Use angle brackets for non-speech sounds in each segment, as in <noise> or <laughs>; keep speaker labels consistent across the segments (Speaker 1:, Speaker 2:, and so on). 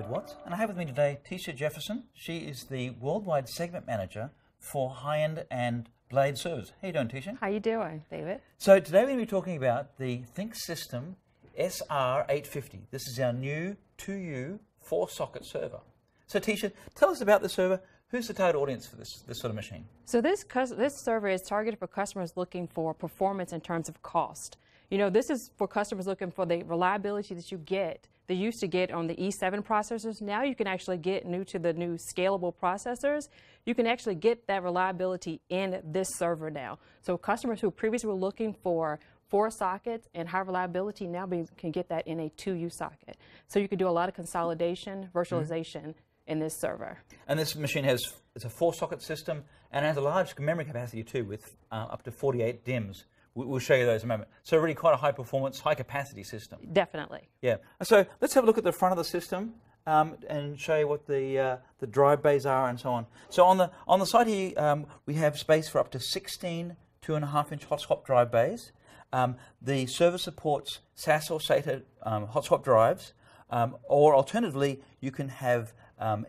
Speaker 1: David Watts, and I have with me today Tisha Jefferson. She is the Worldwide Segment Manager for high-end and blade servers. How you doing, Tisha?
Speaker 2: How you doing, David?
Speaker 1: So today we're going to be talking about the ThinkSystem SR850. This is our new 2U four-socket server. So Tisha, tell us about the server. Who's the target audience for this, this sort of machine?
Speaker 2: So this, this server is targeted for customers looking for performance in terms of cost. You know, this is for customers looking for the reliability that you get, they used to get on the E7 processors. Now you can actually get new to the new scalable processors. You can actually get that reliability in this server now. So customers who previously were looking for four sockets and high reliability now be, can get that in a 2U socket. So you can do a lot of consolidation, virtualization mm -hmm. in this server.
Speaker 1: And this machine has it's a four socket system and has a large memory capacity too with uh, up to 48 DIMMs. We'll show you those in a moment. So really quite a high performance, high capacity system.
Speaker 2: Definitely.
Speaker 1: Yeah. So let's have a look at the front of the system um, and show you what the uh, the drive bays are and so on. So on the on the side here, um, we have space for up to 16 two and a half inch hot swap drive bays. Um, the server supports SAS or SATA um, hot swap drives, um, or alternatively, you can have um,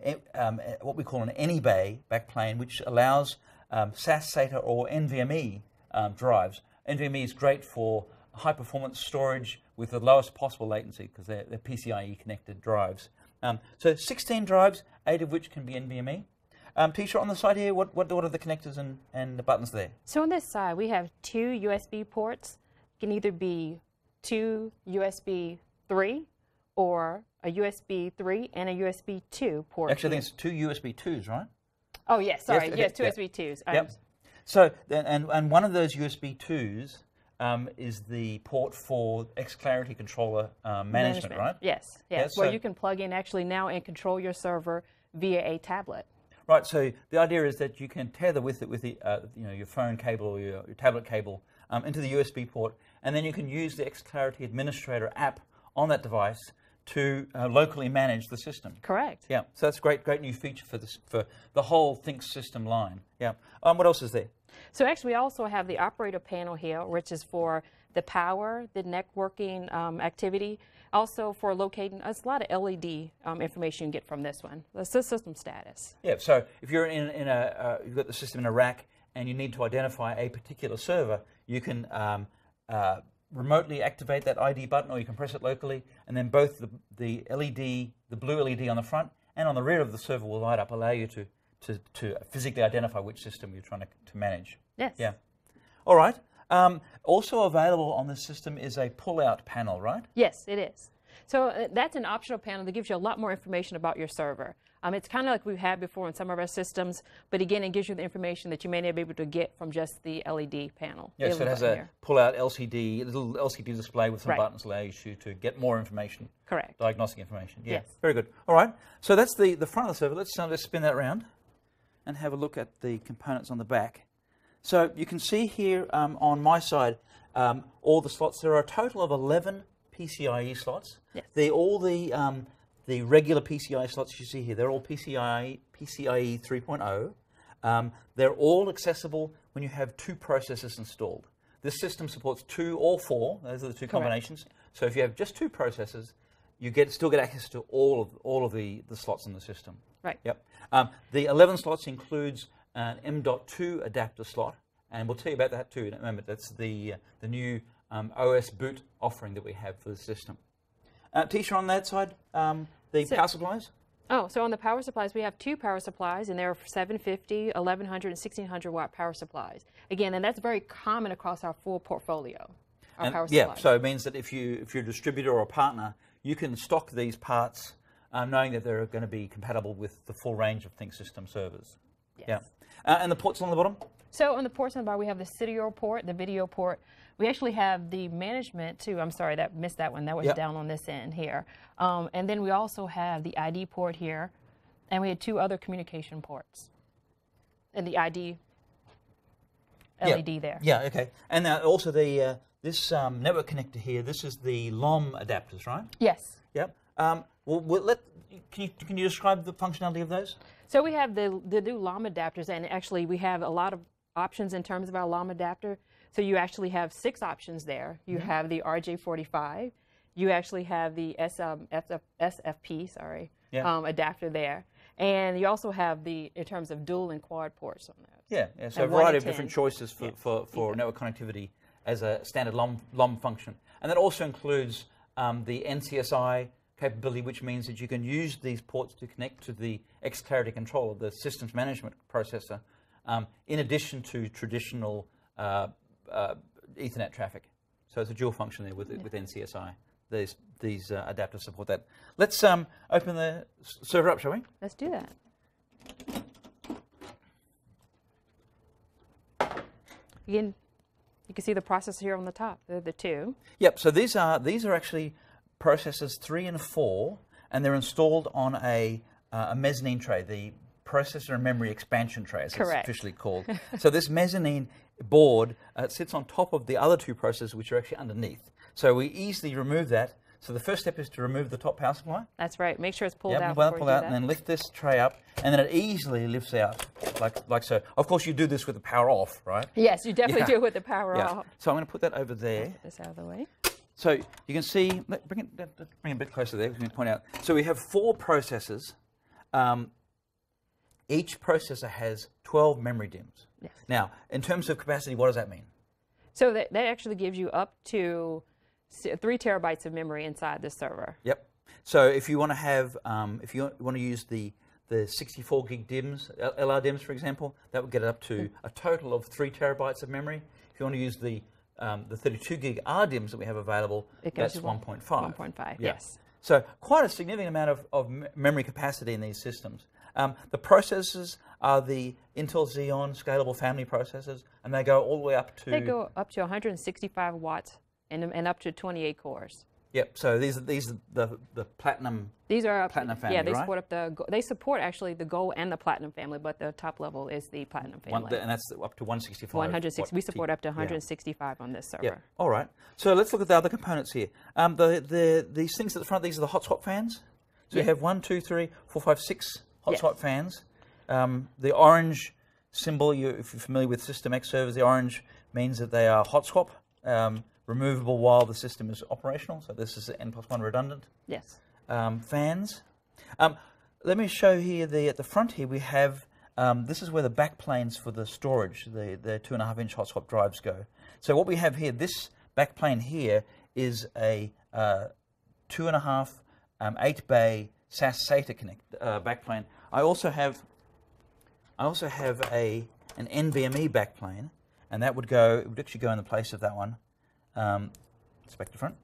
Speaker 1: what we call an AnyBay backplane, which allows SAS, SATA, or NVMe drives NVMe is great for high performance storage with the lowest possible latency because they're, they're, PCIe connected drives. Um, so 16 drives, eight of which can be NVMe. Um, Tisha, on the side here, what, what, what are the connectors and, and the buttons there?
Speaker 2: So on this side, we have two USB ports. It can either be two USB 3 or a USB 3 and a USB 2 port.
Speaker 1: Actually, I think it's two USB 2s, right?
Speaker 2: Oh, yes, sorry. Yes, yes two yeah. USB 2s.
Speaker 1: Yep. So, and, and one of those USB 2s um, is the port for xClarity controller um, management, management, right?
Speaker 2: Yes, yes, where so you can plug in actually now and control your server via a tablet.
Speaker 1: Right, so the idea is that you can tether with it with the, uh, you know, your phone cable or your, your tablet cable um, into the USB port, and then you can use the xClarity Administrator app on that device to uh, locally manage the system.
Speaker 2: Correct.
Speaker 1: Yeah, so that's a great, great new feature for, this, for the whole ThinkSystem line. Yeah. Um, what else is there?
Speaker 2: So actually we also have the operator panel here, which is for the power, the networking um, activity, also for locating, there's a lot of LED um, information you get from this one. The system status.
Speaker 1: Yeah, so if you're in, in a, uh, you've got the system in a rack and you need to identify a particular server, you can um, uh, remotely activate that ID button or you can press it locally and then both the, the LED, the blue LED on the front and on the rear of the server will light up, allow you to, to, to physically identify which system you're trying to, to manage.
Speaker 2: Yes.
Speaker 1: Yeah. All right. Um, also available on this system is a pull-out panel, right?
Speaker 2: Yes, it is. So uh, that's an optional panel that gives you a lot more information about your server. Um, it's kind of like we've had before in some of our systems, but again, it gives you the information that you may not be able to get from just the LED panel.
Speaker 1: Yes, so it has a pull-out LCD, a little LCD display with some right. buttons allows you to get more information.
Speaker 2: Correct.
Speaker 1: Diagnostic information. Yeah.
Speaker 2: Yes.
Speaker 1: Very good. All right. So that's the, the front of the server. Let's, uh, let's spin that around and have a look at the components on the back. So you can see here um, on my side um, all the slots. There are a total of 11 PCIe slots.
Speaker 2: Yes.
Speaker 1: They're all the um, the regular PCI slots you see here, they're all PCI, PCIe 3.0. Um, they're all accessible when you have two processors installed. This system supports two or four, those are the two Correct. combinations. So if you have just two processors, you get still get access to all of all of the, the slots in the system.
Speaker 2: Right.
Speaker 1: Yep. Um, the 11 slots includes an M.2 adapter slot, and we'll tell you about that too in a moment. That's the uh, the new um, OS boot offering that we have for the system. Uh, Tisha, on that side, um, the so, power supplies?
Speaker 2: Oh, so on the power supplies, we have two power supplies, and they're 750, 1100, and 1600 watt power supplies. Again, and that's very common across our full portfolio. Our
Speaker 1: and,
Speaker 2: power
Speaker 1: yeah,
Speaker 2: supplies.
Speaker 1: so it means that if you if you're a distributor or a partner, you can stock these parts, um, knowing that they're going to be compatible with the full range of ThinkSystem servers.
Speaker 2: Yes.
Speaker 1: Yeah, uh, and the ports along the bottom.
Speaker 2: So on the ports on the bottom, we have the serial port, the video port. We actually have the management too. I'm sorry, that missed that one. That was yep. down on this end here. Um, and then we also have the ID port here, and we had two other communication ports, and the ID LED
Speaker 1: yeah.
Speaker 2: there.
Speaker 1: Yeah. Okay. And uh, also the uh, this um, network connector here. This is the LOM adapters, right?
Speaker 2: Yes.
Speaker 1: Yep. Um, well, we'll let can you can you describe the functionality of those?
Speaker 2: So we have the the new LOM adapters, and actually we have a lot of options in terms of our LOM adapter. So you actually have six options there. You mm -hmm. have the RJ45, you actually have the S, um, SF, SFP, sorry,
Speaker 1: Yeah.
Speaker 2: um, adapter there. And you also have the, in terms of dual and quad ports on those.
Speaker 1: Yeah, yeah. So a
Speaker 2: And one
Speaker 1: variety of different choices for, for, for network connectivity as a standard LOM, LOM function. And that also includes um, the NCSI capability, which means that you can use these ports to connect to the X-Clarity controller, the systems management processor, um, in addition to traditional uh, uh, Ethernet traffic. So it's a dual function there with, with NCSI. These, these uh, adapters support that. Let's um, open the server up, shall we?
Speaker 2: Let's do that. Again, you can see the processor here on the top. They're the two.
Speaker 1: Yep. So these are these are actually processors three and four, and they're installed on a uh, a mezzanine tray, the processor and memory expansion tray, as
Speaker 2: Correct.
Speaker 1: it's officially called. <laughs> so this mezzanine board uh, sits on top of the other two processors, which are actually underneath. So we easily remove that. So the first step is to remove the top power supply.
Speaker 2: That's right. Make sure it's pulled
Speaker 1: Yep,
Speaker 2: out.
Speaker 1: pull
Speaker 2: you
Speaker 1: out, and then lift this tray up, and then it easily lifts out like like so. Of course, you do this with the power off, right?
Speaker 2: Yes, you definitely
Speaker 1: Yeah.
Speaker 2: do it with the power
Speaker 1: Yeah.
Speaker 2: off.
Speaker 1: So I'm going to put that over there.
Speaker 2: Get this out of the way.
Speaker 1: So you can see, bring it, bring it a bit closer there, let me point out. So we have four processors. Um, each processor has 12 memory DIMMs.
Speaker 2: Yes.
Speaker 1: Now, in terms of capacity, what does that mean?
Speaker 2: So that, that actually gives you up to three terabytes of memory inside the server.
Speaker 1: Yep. So if you want to have, um, if you want to use the the 64 gig DIMMs, LR DIMMs, for example, that would get it up to a total of three terabytes of memory. If you want to use the um, the 32 gig R DIMMs that we have available, that's
Speaker 2: to one-
Speaker 1: 1.5.
Speaker 2: 1.5,
Speaker 1: Yeah.
Speaker 2: yes.
Speaker 1: So quite a significant amount of, of memory capacity in these systems. Um, the processors are the Intel Xeon scalable family processors, and they go all the way up to.
Speaker 2: They go up to 165 watts and, and up to 28 cores.
Speaker 1: Yep. So these are these are the the platinum.
Speaker 2: These are
Speaker 1: Platinum
Speaker 2: Yeah, they
Speaker 1: right?
Speaker 2: support up the go- they support actually the gold and the platinum family, but the top level is the platinum
Speaker 1: One,
Speaker 2: family.
Speaker 1: and that's up to 165.
Speaker 2: 160. We support up to
Speaker 1: yeah.
Speaker 2: 165 on this server.
Speaker 1: Yeah. All right. So let's look at the other components here. Um, the, the these things at the front. These are the hot swap fans. So you have one, two, three, four, five, six hot
Speaker 2: Yes.
Speaker 1: swap fans. Um, the orange symbol, you, if you're familiar with System X servers, the orange means that they are hot swap, um, removable while the system is operational. So this is N plus one redundant
Speaker 2: Yes.
Speaker 1: um, fans. Um, let me show here the at the front here we have um, this is where the back planes for the storage, the, the two and a half inch hot swap drives go. So what we have here, this back plane here is a uh, two and a half um, eight bay SAS SATA connect uh, back plane. I also have I also have a an NVMe backplane, and that would go it would actually go in the place of that one. Um, it's back to front.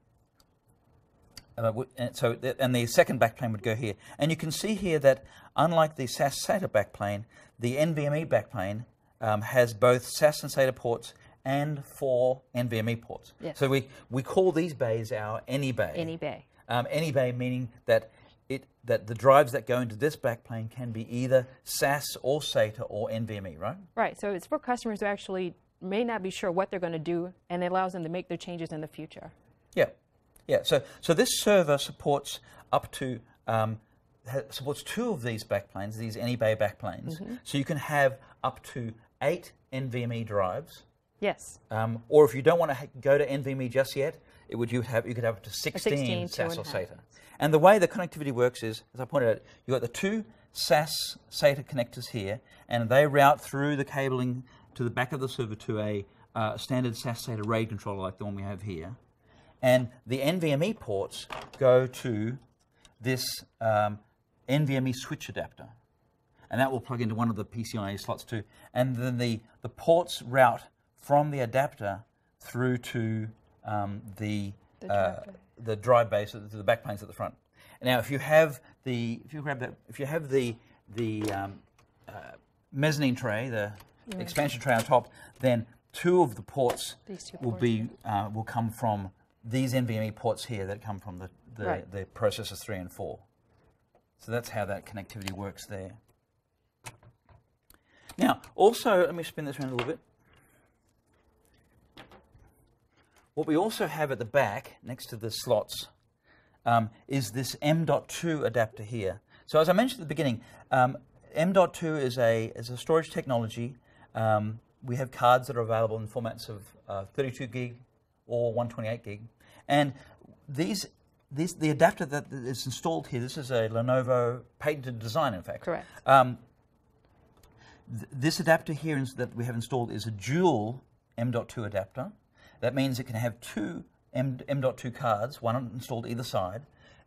Speaker 1: Uh, and so, th- and the second backplane would go here. And you can see here that, unlike the SAS SATA backplane, the NVMe backplane um, has both SAS and SATA ports and four NVMe ports.
Speaker 2: Yes.
Speaker 1: So we, we call these bays our AnyBay.
Speaker 2: Any bay.
Speaker 1: Um, AnyBay meaning that it that the drives that go into this backplane can be either SAS or SATA or NVMe, right?
Speaker 2: Right. So it's for customers who actually may not be sure what they're going to do, and it allows them to make their changes in the future.
Speaker 1: Yeah, yeah. So so this server supports up to um, supports two of these backplanes, these AnyBay backplanes. So you can have up to eight NVMe drives,
Speaker 2: Yes.
Speaker 1: um, or if you don't want to ha- go to NVMe just yet, it would you have you could have up to 16,
Speaker 2: 16,
Speaker 1: SAS or
Speaker 2: half.
Speaker 1: SATA. And the way the connectivity works is, as I pointed out, you've got the two SAS SATA connectors here, and they route through the cabling to the back of the server to a uh, standard SAS SATA RAID controller like the one we have here. And the NVMe ports go to this um, NVMe switch adapter. And that will plug into one of the PCIe slots too. And then the, the ports route from the adapter through to um, the,
Speaker 2: The
Speaker 1: uh, the drive base, to the backplanes at the front. Now, if you have the if you grab that if you have the the um, uh, mezzanine tray, the expansion tray on top, then two of the ports will
Speaker 2: ports.
Speaker 1: be uh, will come from these NVMe ports here that come from the the,
Speaker 2: Right.
Speaker 1: the processors three and four. So that's how that connectivity works there. Now, also, let me spin this around a little bit. What we also have at the back, next to the slots, um, is this M.2 adapter here. So as I mentioned at the beginning, um, M.2 is a, is a storage technology. Um, we have cards that are available in formats of uh, 32 gig or 128 gig. And these this, the adapter that is installed here, this is a Lenovo patented design, in fact.
Speaker 2: Correct.
Speaker 1: Um, th- this adapter here that we have installed is a dual M.2 adapter. That means it can have two M, M.2 cards, one installed either side,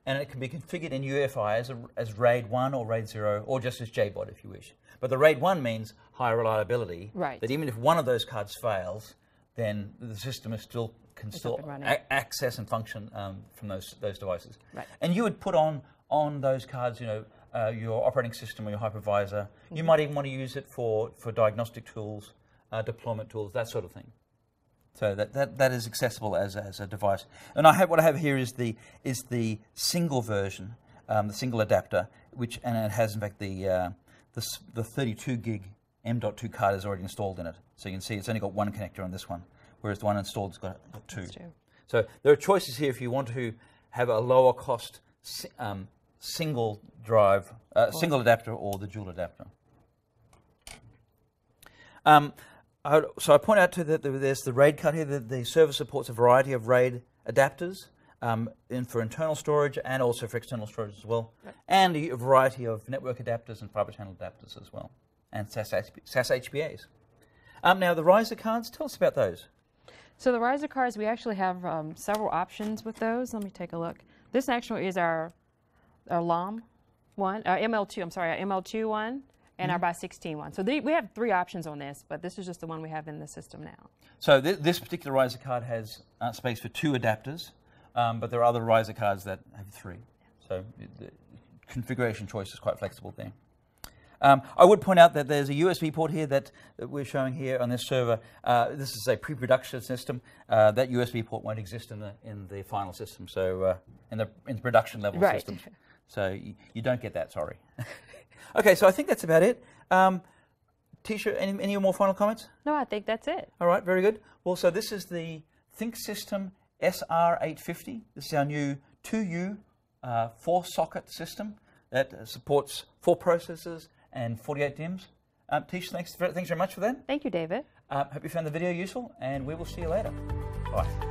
Speaker 1: and it can be configured in UEFI as, a, as RAID 1 or RAID 0, or just as JBOD if you wish. But the RAID 1 means high reliability,
Speaker 2: Right.
Speaker 1: that even if one of those cards fails, then the system is still can
Speaker 2: It's
Speaker 1: still
Speaker 2: and
Speaker 1: access and function um, from those those devices.
Speaker 2: Right.
Speaker 1: And you would put on on those cards, you know, uh, your operating system or your hypervisor.
Speaker 2: Mm-hmm.
Speaker 1: You might even want to use it for for diagnostic tools, uh, deployment tools, that sort of thing. So that, that, that is accessible as, as a device. And I have what I have here is the is the single version, um, the single adapter, which and it has in fact the uh, the, the 32 gig M.2 card is already installed in it. So you can see it's only got one connector on this one, whereas the one installed has got, got two. So there are choices here if you want to have a lower cost um, single drive, uh, single adapter, or the dual adapter. Um, I, so I point out to that there's the RAID card here. The, the server supports a variety of RAID adapters um, in, for internal storage and also for external storage as well, and a variety of network adapters and fiber channel adapters as well, and SAS, SAS HBAs. Um, now the riser cards, tell us about those.
Speaker 2: So the riser cards, we actually have um, several options with those. Let me take a look. This actually is our, our LOM one, uh, ML2, I'm sorry, our ML2 one, and our by 16 one. So the, we have three options on this, but this is just the one we have in the system now.
Speaker 1: So th- this particular riser card has uh, space for two adapters, um, but there are other riser cards that have three. So the configuration choice is quite flexible there. Um, I would point out that there's a USB port here that, that we're showing here on this server. Uh, this is a pre-production system. Uh, that USB port won't exist in the in the final system. So uh, in the in the production level
Speaker 2: Right.
Speaker 1: system. <laughs> So you, you don't get that. Sorry. <laughs> okay, so I think that's about it. Um, Tisha, any, any more final comments?
Speaker 2: No, I think that's it.
Speaker 1: All right, very good. Well, so this is the ThinkSystem SR850. This is our new 2U uh, four socket system that uh, supports four processors and 48 DIMMs. Um, Tish, thanks, thanks very much for that.
Speaker 2: Thank you, David.
Speaker 1: Uh, hope you found the video useful, and we will see you later. Bye.